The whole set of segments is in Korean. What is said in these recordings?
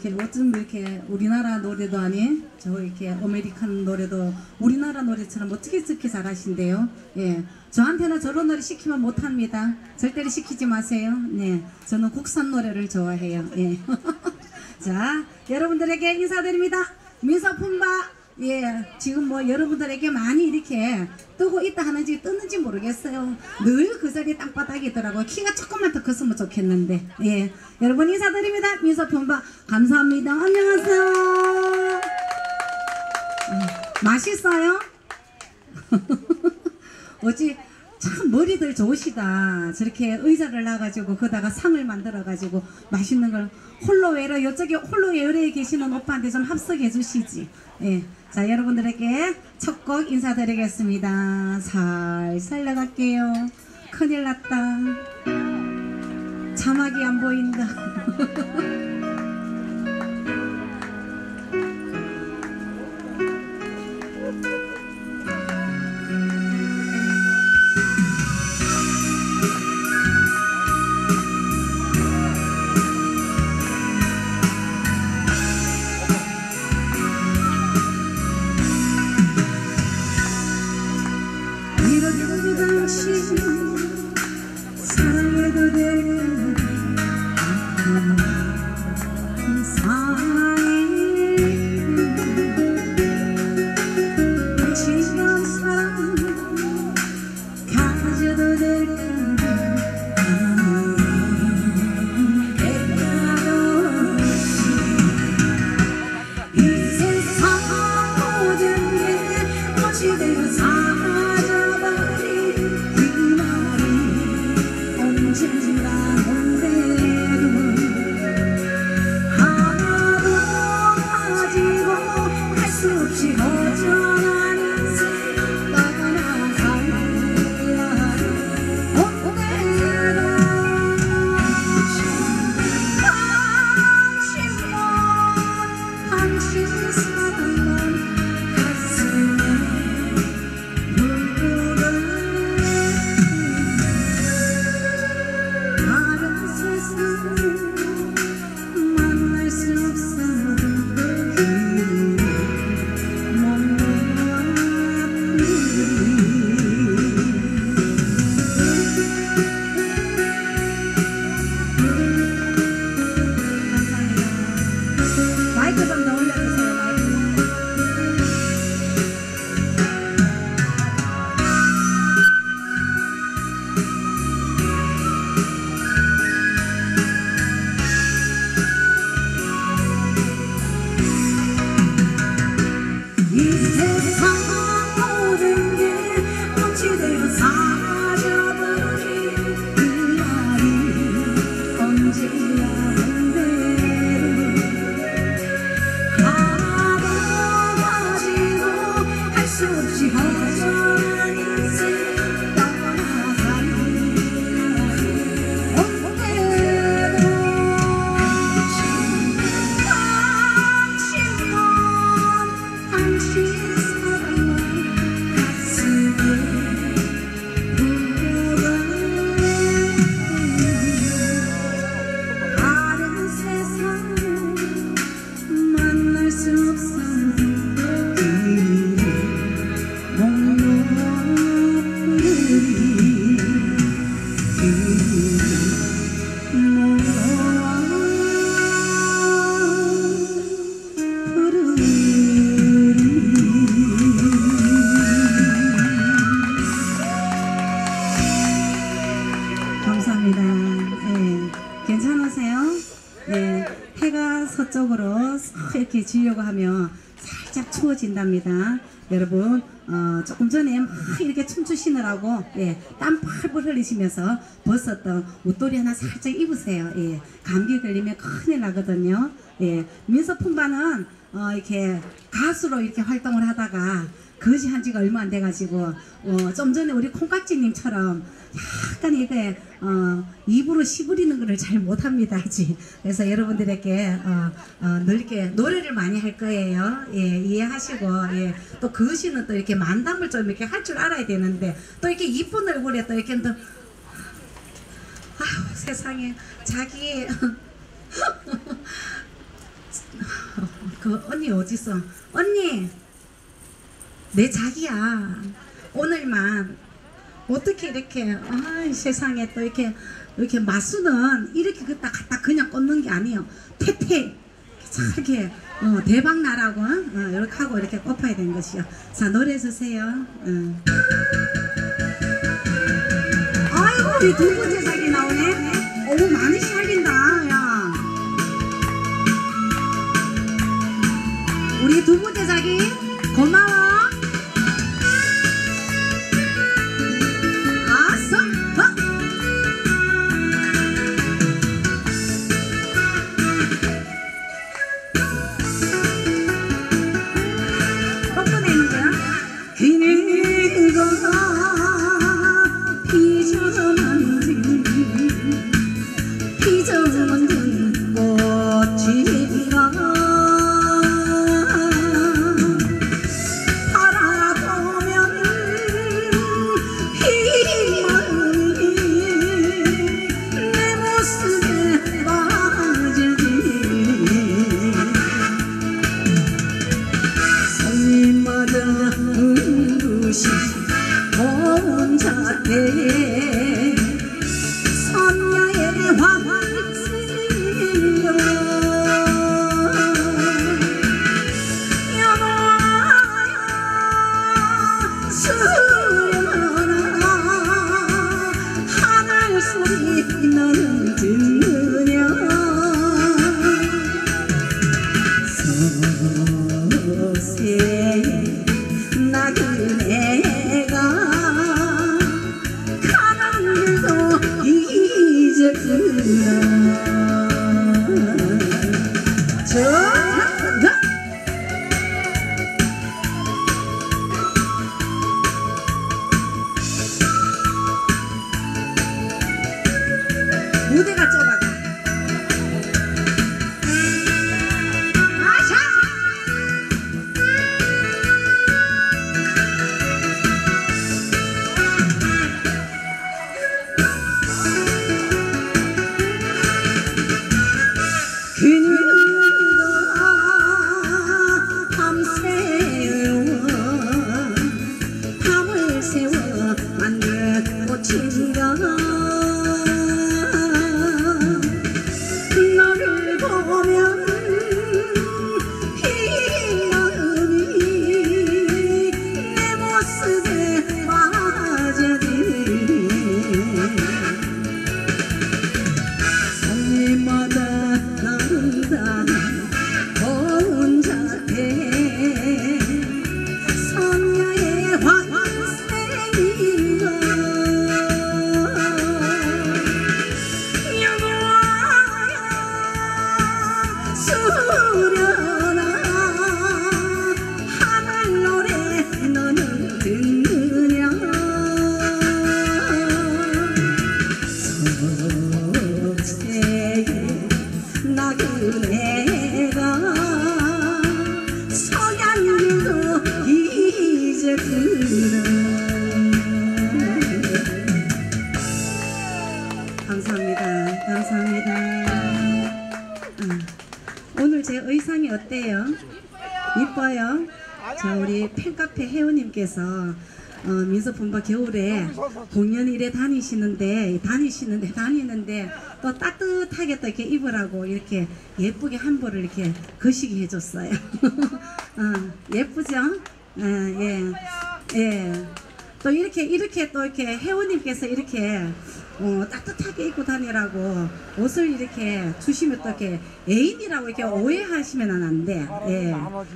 이렇게 어쩜 이렇게 우리나라 노래도 아닌 저 이렇게 American 노래도 우리나라 노래처럼 어떻게 저렇게 잘하신대요. 예, 저한테는 저런 노래 시키면 못합니다. 절대로 시키지 마세요. 네, 저는 국산 노래를 좋아해요. 예. 자, 여러분들에게 인사드립니다. 민서품바 예, 지금 뭐 여러분들에게 많이 이렇게 뜨고 있다 하는지 뜨는지 모르겠어요. 늘 그 자리 땅바닥에 있더라고요. 키가 조금만 더 컸으면 좋겠는데. 예, 여러분 인사드립니다. 미소품바 감사합니다. 안녕하세요. 예, 맛있어요? 어찌 참 머리들 좋으시다. 저렇게 의자를 놔가지고 거다가 상을 만들어가지고 맛있는 걸 홀로 외로 이쪽에 홀로 외로에 계시는 오빠한테 좀 합석해 주시지. 예. 자 여러분들에게 첫 곡 인사드리겠습니다. 살살 나갈게요. 큰일 났다. 자막이 안 보인다. 이렇게 당 추워진답니다. 여러분, 어, 조금 전에 막 이렇게 춤추시느라고 예, 땀 펄펄 흘리시면서 벗었던 옷도리 하나 살짝 입으세요. 예, 감기 걸리면 큰일 나거든요. 예, 민서 품바는 어, 이렇게 가수로 이렇게 활동을 하다가 거지 한 지가 얼마 안 돼가지고 어, 좀 전에 우리 콩깍지님처럼 약간 이게 어, 입으로 시부리는 거를 잘 못합니다 그래서 여러분들에게 어, 어, 넓게 노래를 많이 할 거예요. 예, 이해하시고 예, 또 거시는 또 이렇게 만담을 좀 이렇게 할 줄 알아야 되는데 또 이렇게 이쁜 얼굴에 또 이렇게 또 아휴 세상에. 자기 그 언니 어딨어? 언니! 내 자기야. 오늘만 어떻게 이렇게 아 세상에 또 이렇게 이렇게 마수는 이렇게 그딱 갖다 그냥 꽂는 게 아니에요. 태태. 이렇게 어, 대박 나라고 어, 이렇게 하고 이렇게 꼽아야 되는 것이요. 자 노래 주세요. 어. 아이고 우리 두 번째 자기 나오네. 어우 많이 시작인다 야. 우리 두 번째 자기 고마워 회원님께서 어, 민속분바 겨울에 공연 일에 다니시는데 다니시는데 다니는데 또 따뜻하게 또 이렇게 입으라고 이렇게 예쁘게 한 벌을 이렇게 거시기 해줬어요. 어, 예쁘죠? 어, 예, 예. 또 이렇게 이렇게 또 이렇게 회원님께서 이렇게 어, 따뜻하게 입고 다니라고 옷을 이렇게 주시면 또 이렇게 애인이라고 이렇게 오해하시면 안 돼. 예.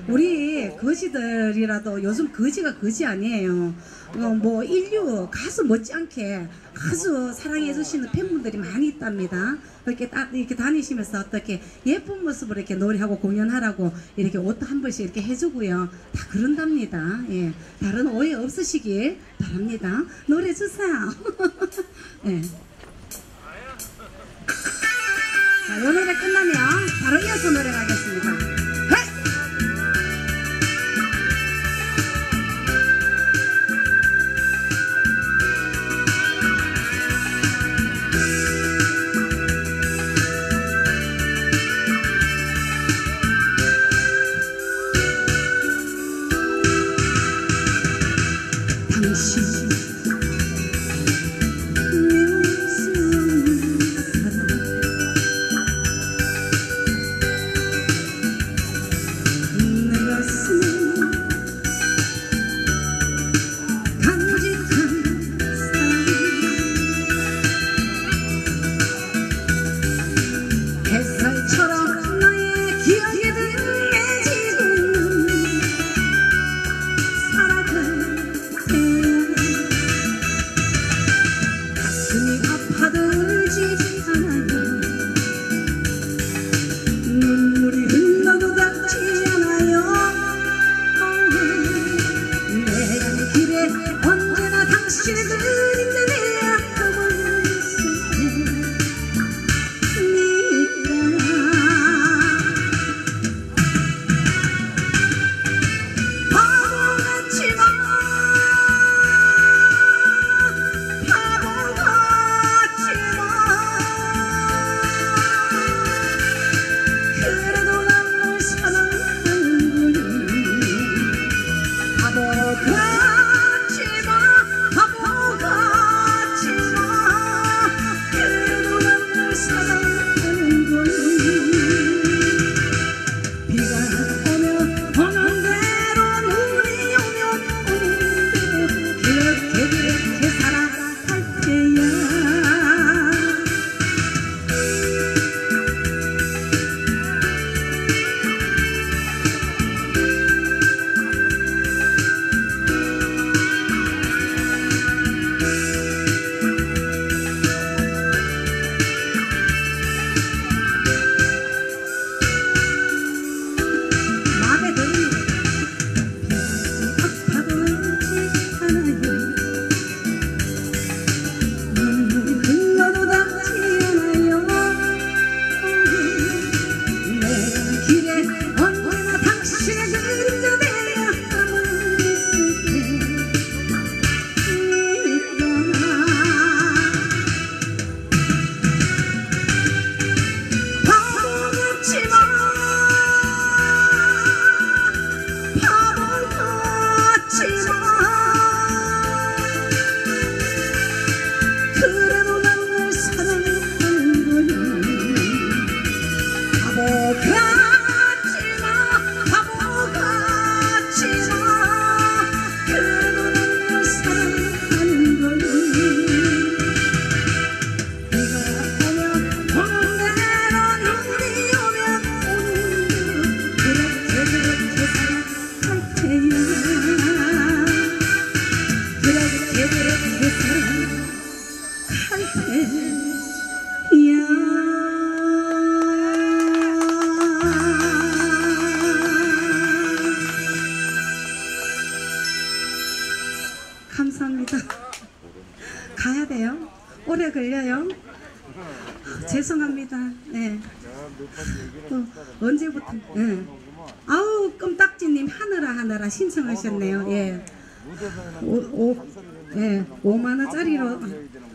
우리 거지들이라도 요즘 거지가 거지 아니에요. 어, 뭐 인류 가수 못지않게 아주 사랑해 주시는 팬분들이 많이 있답니다. 이렇게 딱 이렇게 다니시면서 어떻게 예쁜 모습으로 이렇게 노래하고 공연하라고 이렇게 옷도 한 번씩 이렇게 해주고요. 다 그런답니다. 예. 다른 오해 없으시길 바랍니다. 노래 주세요. 예. 자, 이 노래 끝나면 바로 이어서 노래 가겠습니다.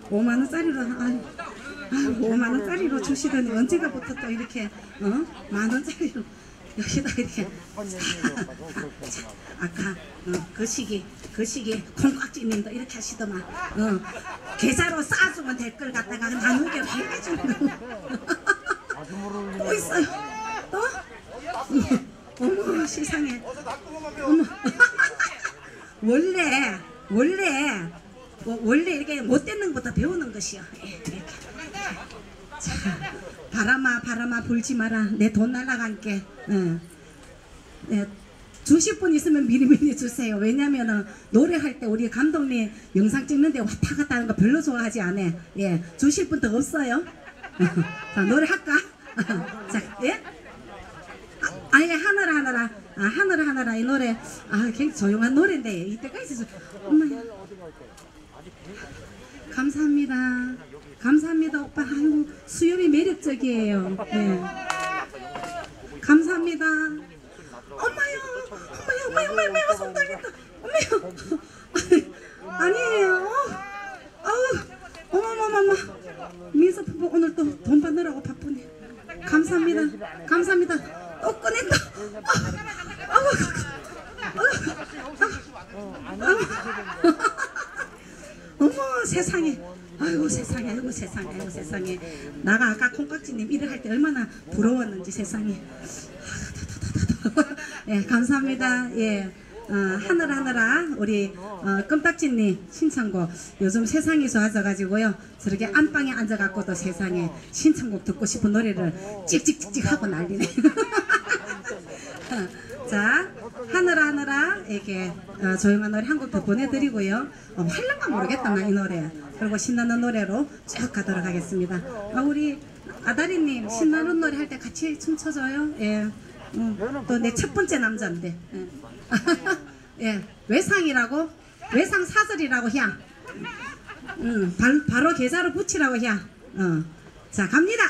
5만 원짜리로 아, 아, 5만 원짜리로 주시더니 언제가부터 또 이렇게 어? 만 원짜리로 여기다 이렇게 아까 어, 그 시기 그 시기 콩깍지님도 이렇게 하시더만 어, 계좌로 싸주면 될 걸 갖다가 나누게 해주는 또 있어요? 또? 어머 세상에. 어머. 원래 원래 뭐, 원래 이렇게 못되는 것부터 배우는 것이요 예, 이렇게. 자, 바람아 바람아 불지 마라 내 돈 날라간게 예. 예, 주실 분 있으면 미리미리 주세요 왜냐면은 노래할 때 우리 감독님 영상 찍는데 왔다 갔다 하는 거 별로 좋아하지 않아 예, 주실 분 더 없어요? 자 노래 할까? 자 예? 아, 아예 하늘아 하늘아 아 하늘아 하늘아 이 노래 아 굉장히 조용한 노래인데 이때까지 저- 엄마야 감사합니다. 감사합니다. 오빠 아이고 수염이 매력적이에요. 네. 감사합니다. 엄마요 엄마요 엄마요 엄마요 엄마요 손 떨린다. 엄마요. 아니에요. 아우 어머머머머. 민서 부부 오늘 또 돈 받느라고 바쁘네. 감사합니다. 감사합니다. 또 꺼냈다. 아, 아우. 아우. 아우 아우 세상에. 아이고 세상에 아이고 세상에 아이고 세상에. 나가 아까 콩깍지님 일을 할 때 얼마나 부러웠는지 세상에. 예 감사합니다. 예. 어, 하늘 하늘아 우리 어, 껌딱지님 신청곡 요즘 세상이 좋아져가지고요. 저렇게 안방에 앉아갖고도 세상에 신청곡 듣고 싶은 노래를 찍찍찍찍 하고 난리네. 자 하늘아 하늘아 이렇게 어, 조용한 노래 한 곡 더 보내드리고요 어, 할란가 모르겠다 나 이 노래 그리고 신나는 노래로 쭉 가도록 하겠습니다 아, 우리 아다리님 신나는 노래 할 때 같이 춤춰줘요 예. 또내 첫 번째 남자인데 예. 예. 외상이라고 외상 사설이라고 향 음, 바, 바로 계좌로 붙이라고 향 어. 자 갑니다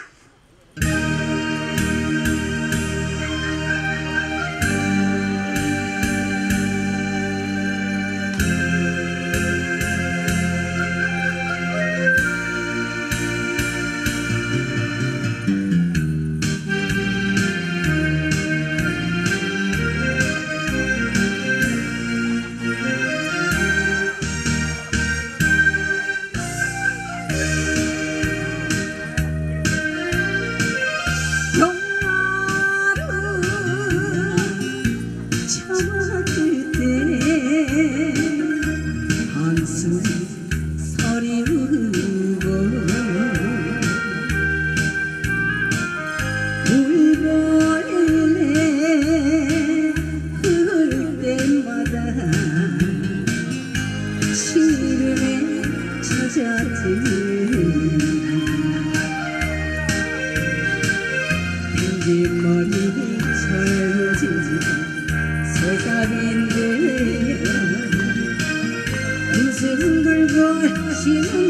무슨 긁고 심은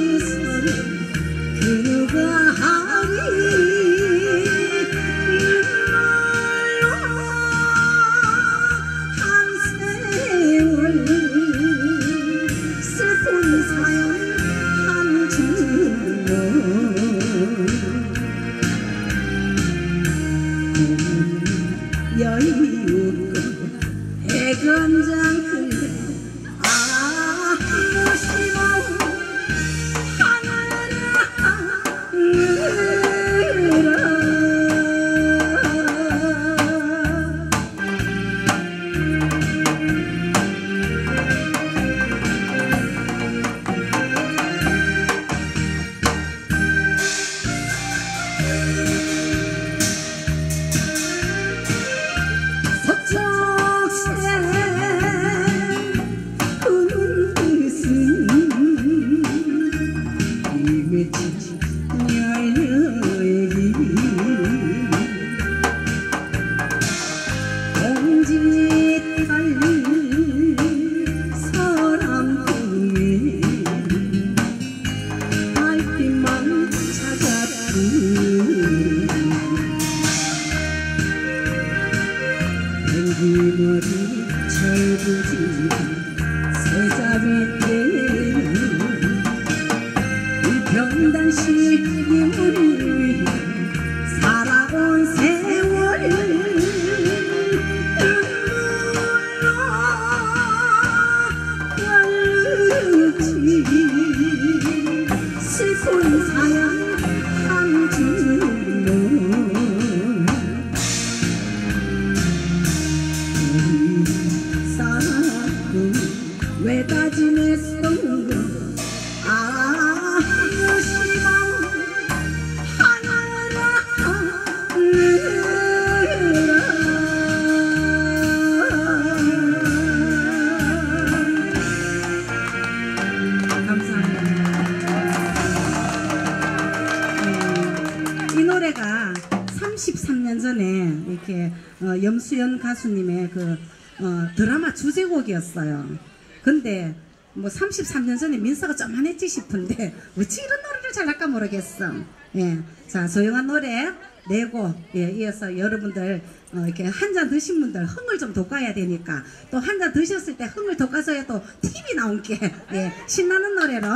주제곡이었어요. 근데 뭐 33년 전에 민서가 좀 한했지 싶은데 어찌 이런 노래를 잘할까 모르겠어. 예, 자 조용한 노래 내고 예, 이어서 여러분들 어, 이렇게 한 잔 드신 분들 흥을 좀 돋궈야 되니까 또 한 잔 드셨을 때 흥을 돋궈서야 또 TV 나온 게 예, 신나는 노래로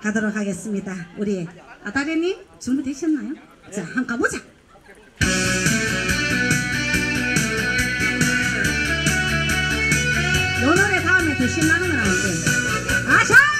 가도록 하겠습니다. 우리 아다리님 준비되셨나요? 자, 한번 가보자. 요 노래 다음에 더 신나는 건 아닌데. 아샤!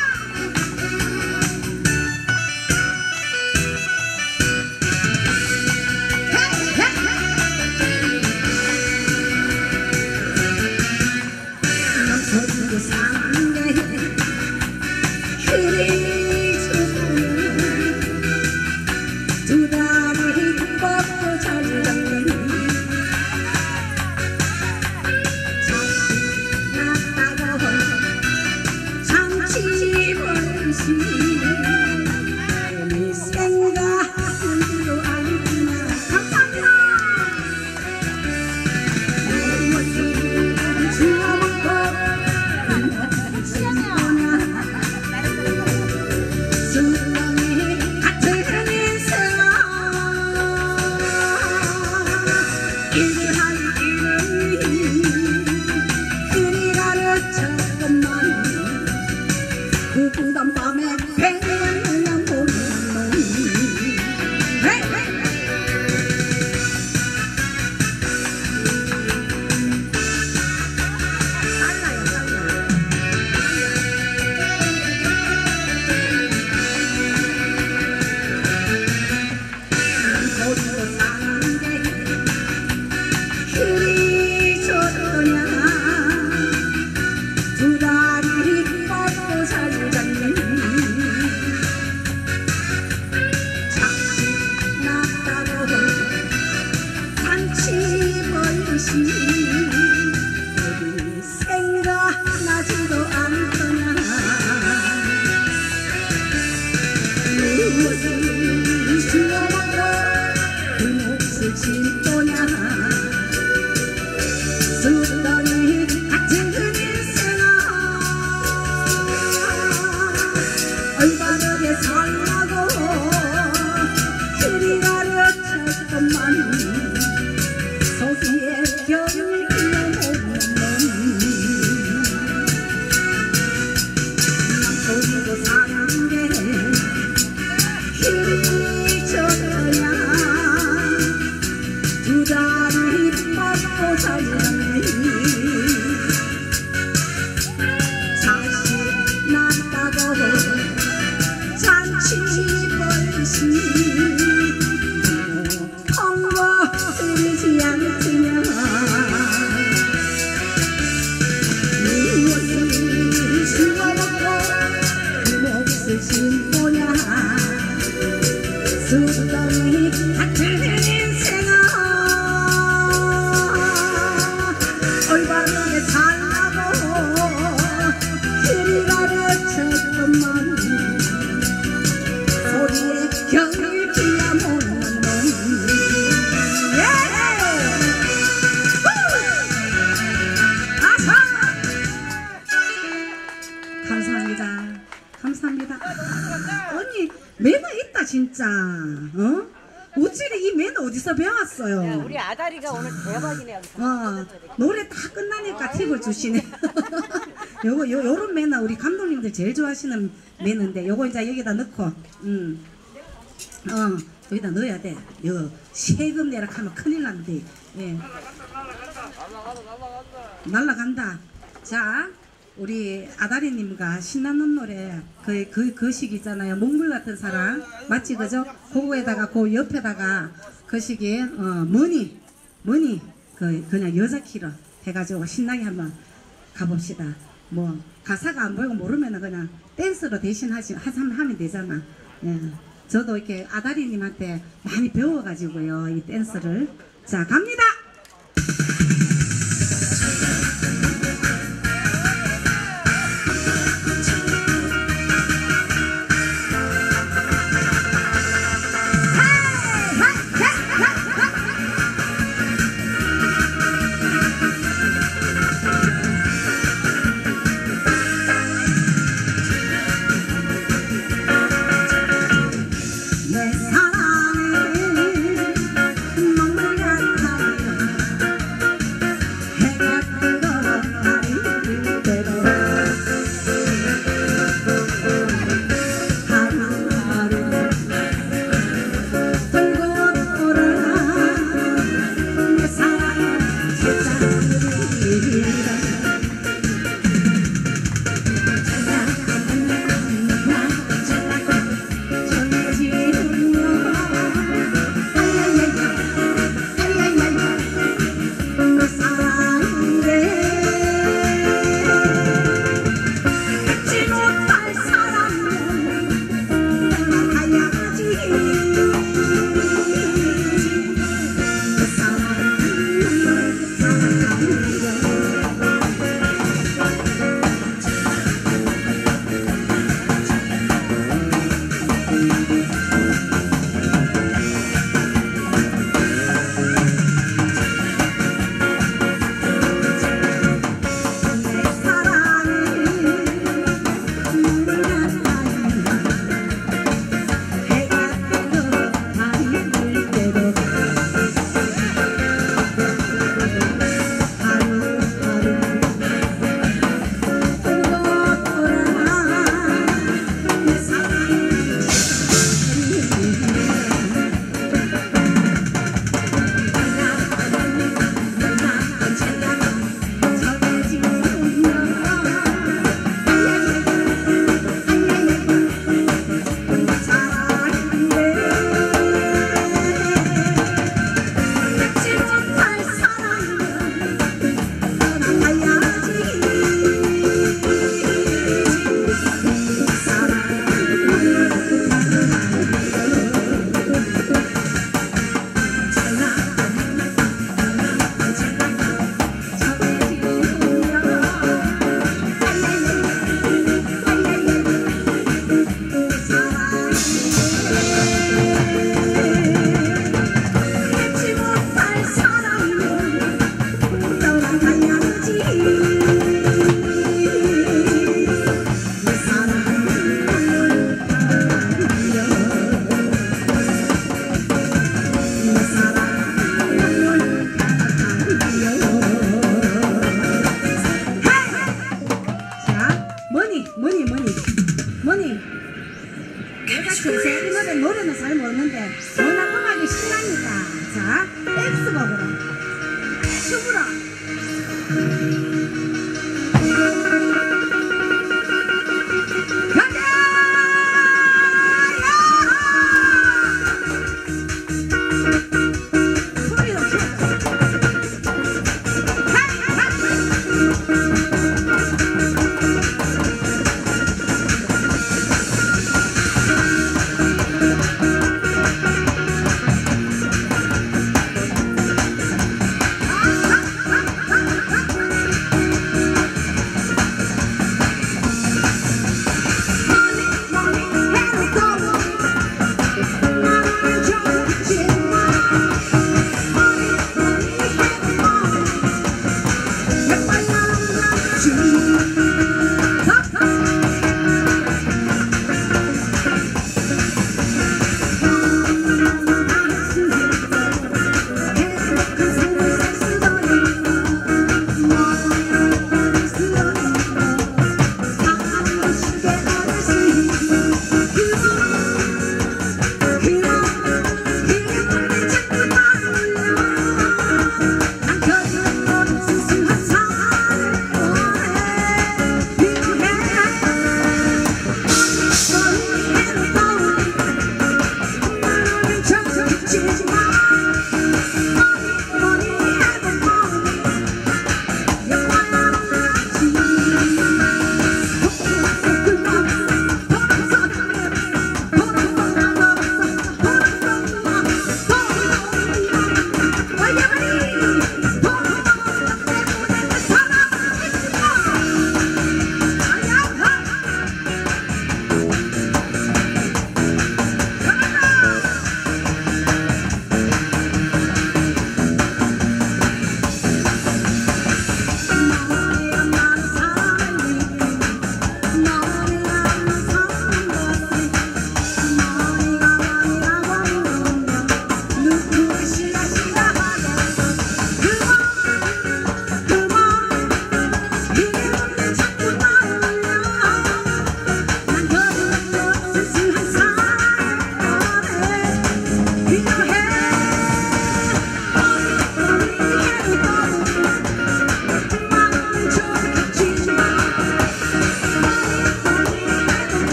주시네. 요거, 요, 요런 매너 우리 감독님들 제일 좋아하시는 매너인데, 요거 이제 여기다 넣고, 음, 어, 여기다 넣어야 돼. 요, 세금 내라 하면 큰일 난대. 예. 날라간다. 자, 우리 아다리님과 신나는 노래, 그, 그, 그식 있잖아요. 몽물 같은 사랑. 맞지, 그죠? 그거에다가, 그 옆에다가, 그 식이, 어, 머니, 머니, 그, 그냥 여자 키로 해가지고 신나게 한번 가봅시다. 뭐, 가사가 안 보이고 모르면은 그냥 댄스로 대신 하시, 하면 되잖아. 예. 저도 이렇게 아다리님한테 많이 배워가지고요, 이 댄스를. 자, 갑니다!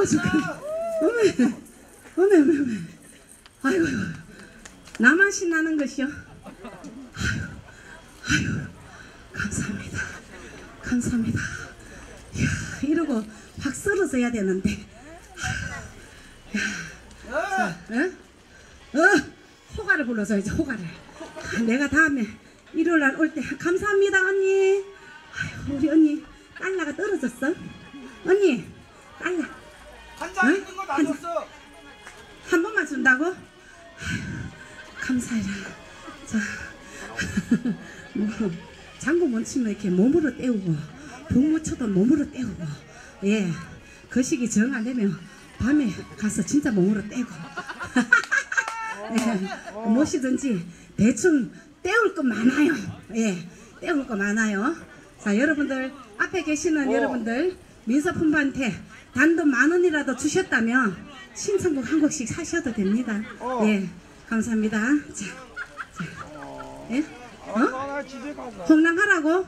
어머 죽겠 어머 어머 어머 어머 아이고 아이고. 나만 신나는 것이요? 아유 감사합니다. 감사합니다. 이야, 이러고 확 쓰러져야 되는데. 야, 자, 어? 어? 호가를 불러줘야지 호가를. 아, 내가 다음에 일요일 날 올 때 감사합니다 언니. 아유, 우리 언니 딸라가 떨어졌어? 언니 딸라 한장 응? 있는 거 나눴어. 한 번만 준다고? 감사해라. 자, 뭐, 장구 못 치면 이렇게 몸으로 때우고, 북못 쳐도 몸으로 때우고, 예, 그 시기 정 안 되면 밤에 가서 진짜 몸으로 떼고, 예, 무엇이든지 대충 때울 거 많아요. 예, 때울 거 많아요. 자, 여러분들, 앞에 계시는 여러분들, 민서품부한테 단돈 만 원이라도 주셨다면 신청곡 한 곡씩 사셔도 됩니다. 어. 예, 감사합니다. 자, 자, 예? 아, 어? 가고. 홍랑하라고?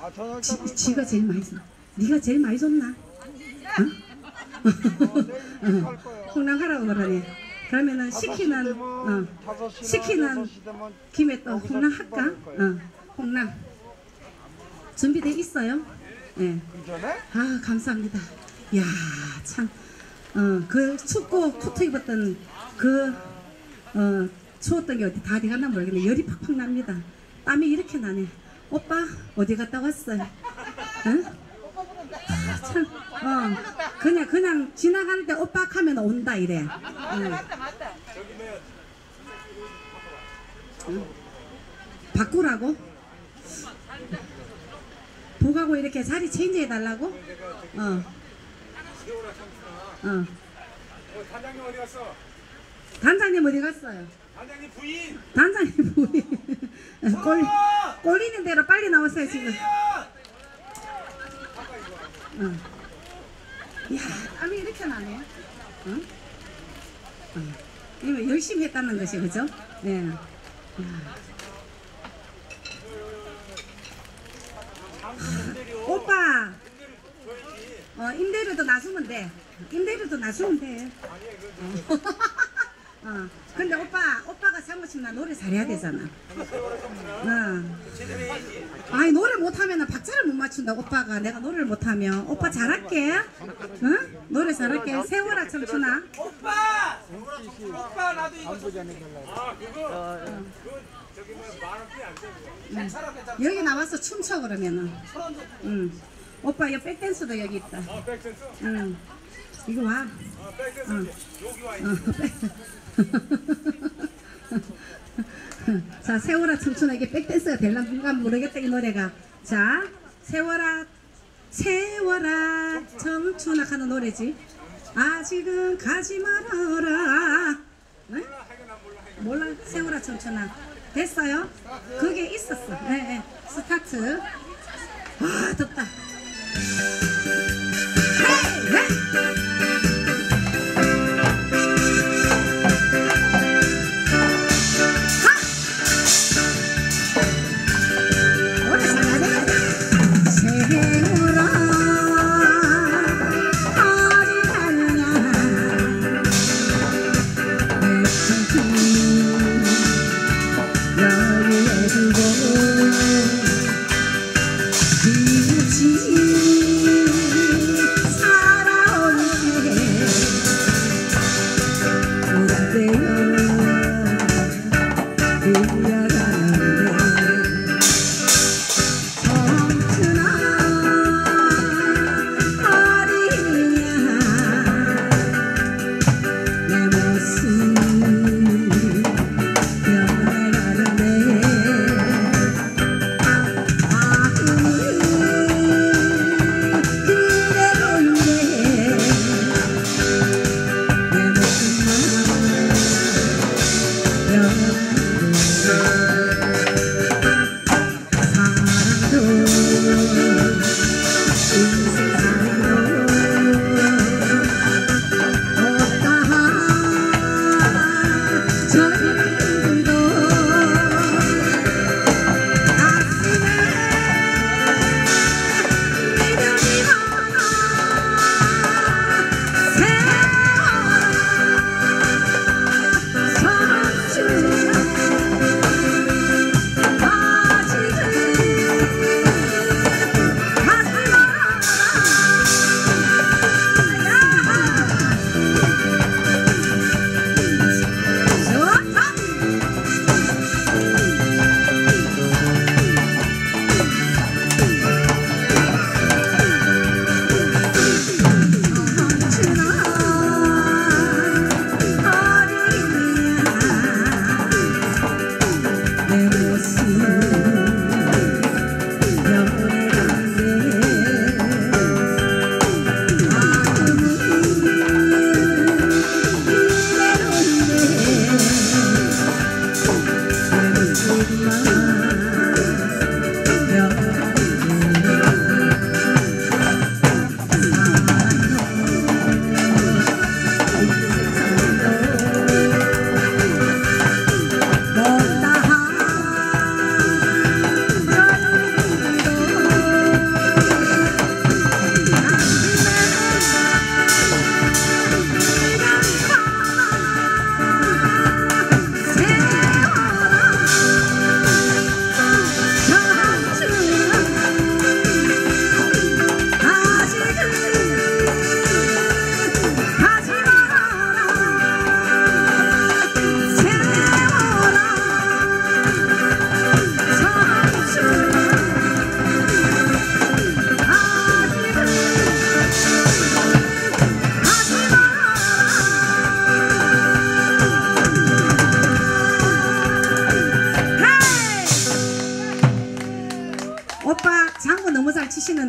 아, 지, 지가 제일 많이 줬. 네가 제일 많이 줬나? 어? 갈 거야. 홍랑하라고 그러네. 그러면은 시키는 어, 시키는 김에 또 홍랑 할까? 어, 홍랑 준비돼 있어요? 예. 그 전에 아 감사합니다. 야 참, 어, 그 춥고 코트 입었던 그 어, 추웠던 게 어디 다 어디 갔나 모르겠네. 열이 팍팍 납니다. 땀이 이렇게 나네. 오빠 어디 갔다 왔어요? 응? 아, 참, 어, 그냥 그냥 지나가는데 오빠 하면 온다 이래. 응. 응. 바꾸라고? 보가고 이렇게 자리 체인지 해 달라고? 어. 어. 단장님 어디 갔어? 단장님 어디 갔어요? 단장님 부인! 단장님 뭐해? 꼴, 꼴리는 대로 빨리 나오세요 지금. 어. 이야, 땀이 이렇게 나네. 어? 어. 열심히 했다는 것이 그죠? 네. 오빠, 어, 임대료도 나주면 돼. 임대료도 나주면 돼. 어. 어. 근데 오빠, 오빠가 사무실 나 노래 잘해야 되잖아. 어. 아니 노래 못하면 박자를 못 맞춘다 오빠가. 내가 노래를 못하면. 오빠 잘할게. 응? 노래 잘할게. 세월아 청춘아. 오빠! 오빠 나도 이거 아 그거. 그거 저기 뭐만원대안 되고 괜찮아 괜찮아 여기 나와서 춤춰 그러면은. 응. 오빠 이 백댄스도 여기 있다. 어 백센스? 응. 이거 와. 어 백센스 여기 와 어, 백- 자 세월아 청춘에게 백댄스가 될란가 모르겠다 이 노래가 자 세월아 세월아 청춘아 하는 노래지 아직은 가지 말아라 네? 몰라 세월아 청춘아 됐어요? 그게 있었어 네, 네. 스타트 아 덥다 헤이, 헤이.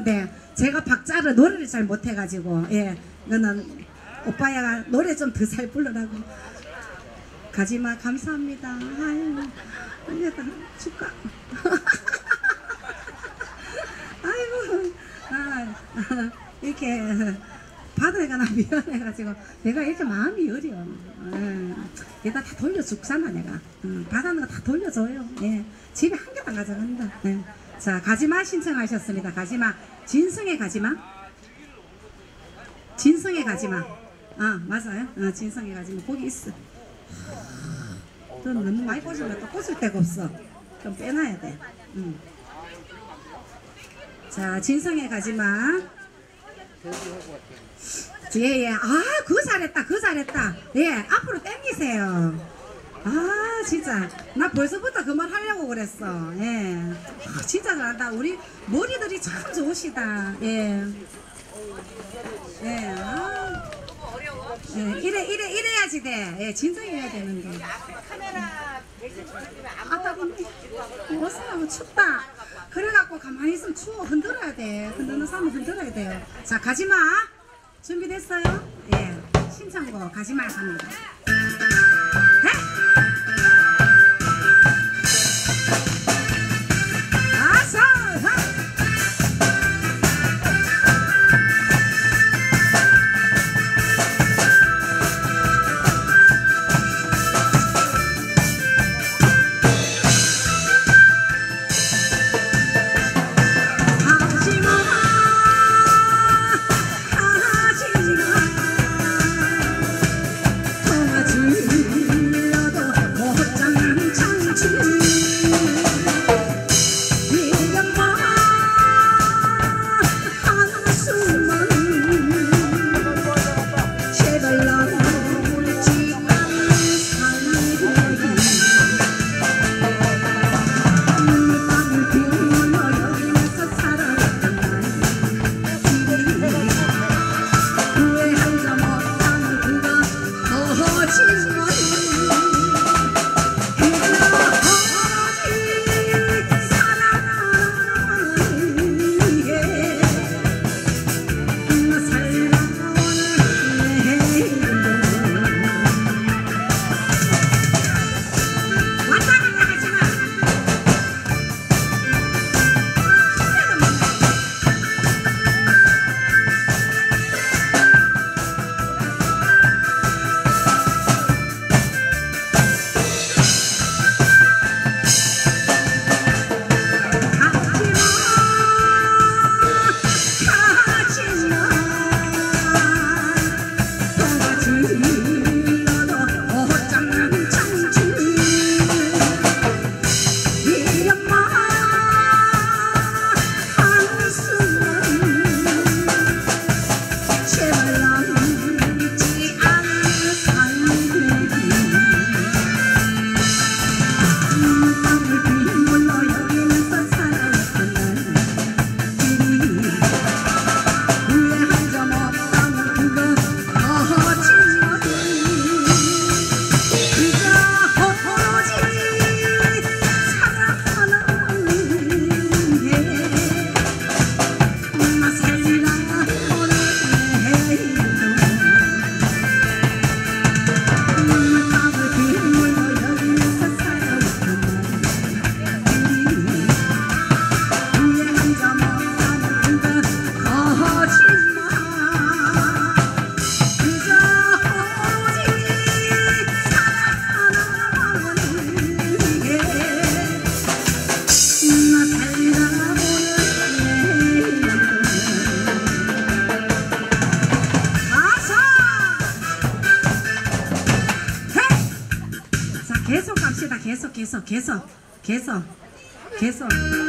싶은데 제가 박자를 노래를 잘 못해가지고 예 이거는 오빠야 노래 좀 더 잘 불러라고 가지마 감사합니다 아유 여기다 줄까 아이고 아, 이렇게 받아가 나 미안해가지고 내가 이렇게 마음이 어려 예. 얘가 다 돌려주잖아 내가 음, 받아는 거 다 돌려줘요 예. 집에 한 개도 안 가져간다 예. 자 가지마 신청하셨습니다. 가지마. 진성의 가지마. 진성의 가지마. 아 맞아요. 어, 진성의 가지마. 거기 있어. 또 너무 많이 꽂으면 또 꽂을 데가 없어. 좀 빼놔야 돼. 음. 자 진성의 가지마. 예예. 아 그거 잘했다. 그거 잘했다. 예 앞으로 당기세요 아 진짜 나 벌써부터 그 말 하려고 그랬어 예 아, 진짜 잘한다 우리 머리들이 참 좋으시다 예 예, 아. 예, 이래 이래 이래야지 돼. 예, 진정해야 되는데. 카메라 아따 사람은 춥다. 그래갖고 가만히 있으면 추워 흔들어야 돼. 흔드는 사람은 흔들어야 돼요. 자 가지마. 준비됐어요? 예. 신청곡 가지마 합니다. 네? 갑시다 계속 계속 계